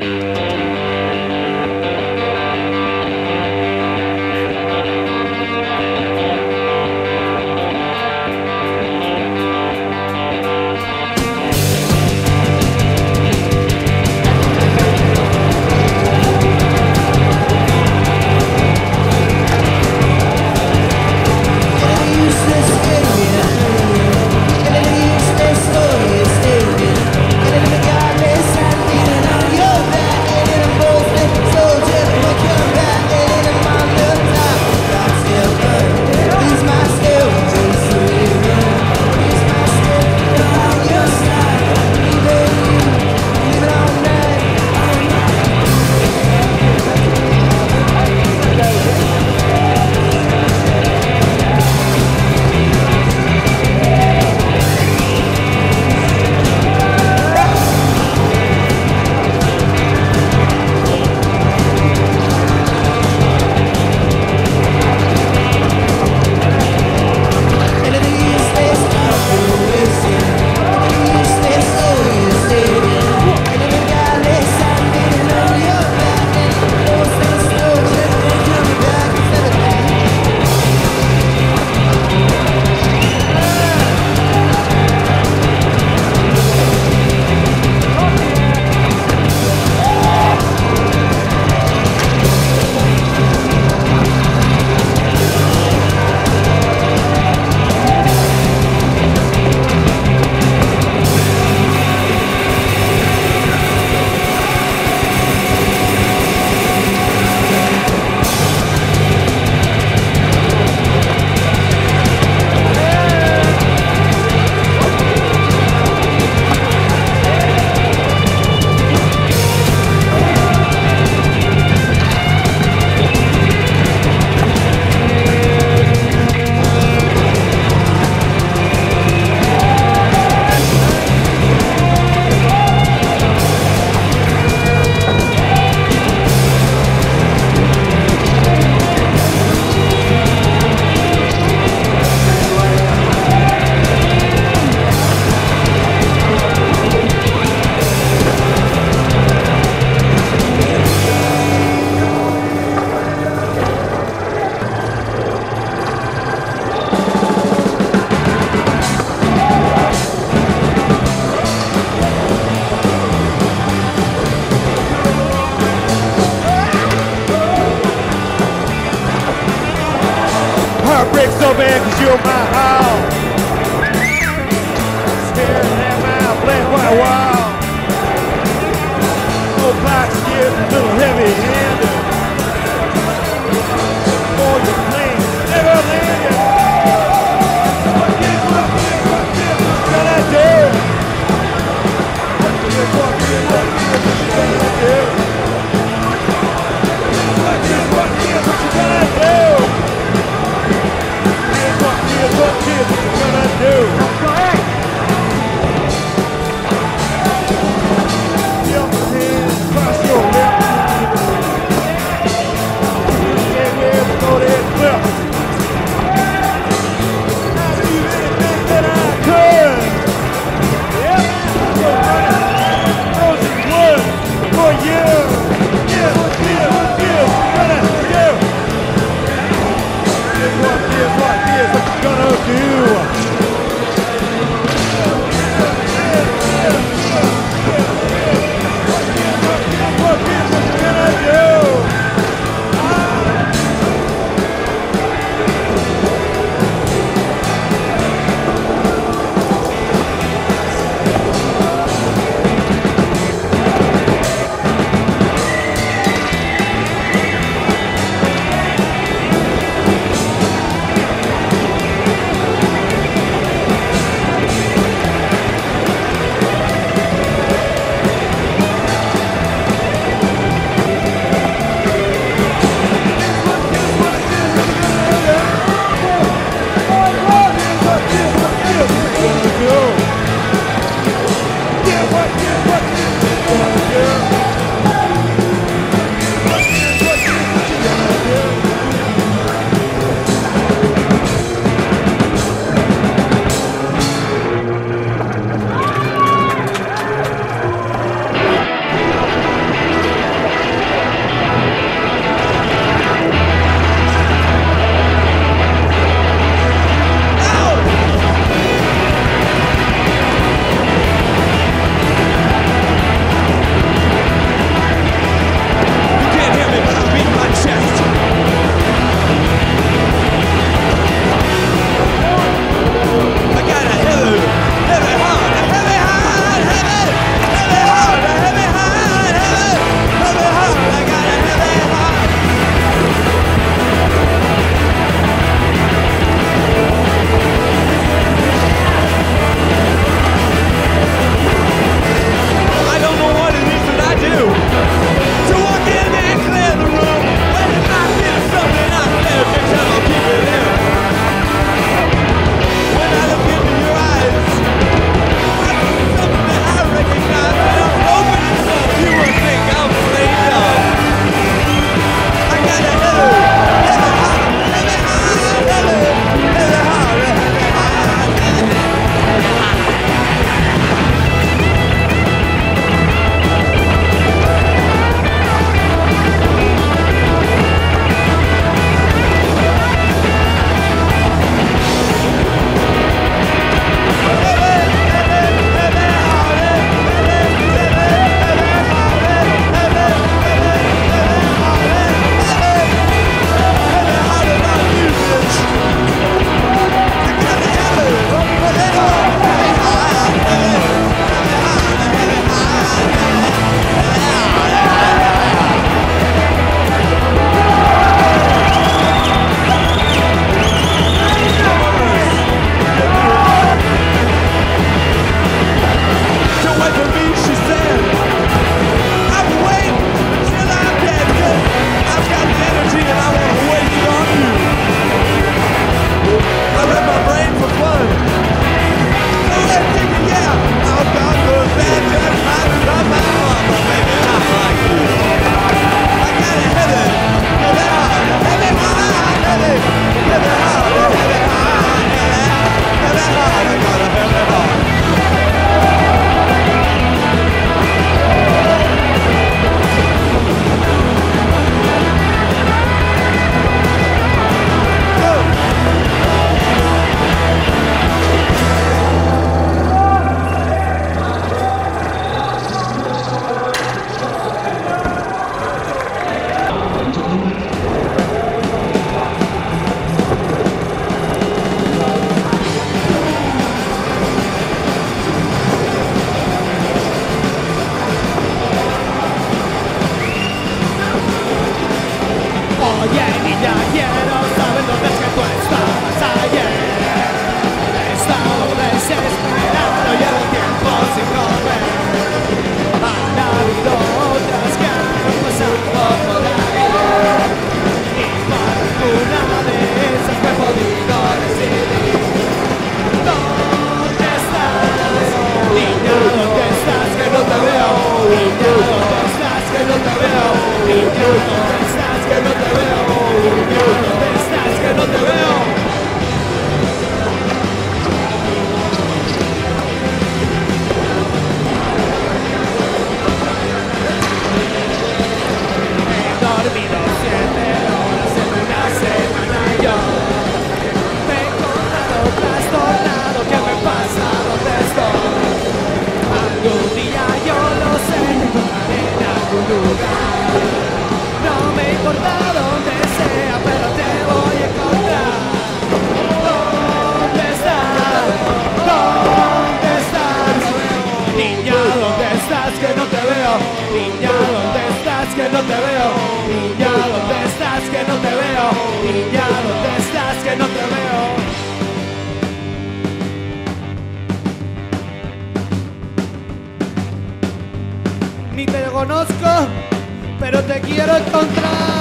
Música your mind. What are you gonna do? Niña, ¿dónde estás? Que no te veo. Niña, ¿dónde estás? Que no te veo. Niña, ¿dónde estás? Que no te veo. Niña, ¿dónde estás? Que no te veo. Ni te conozco, pero te quiero encontrar.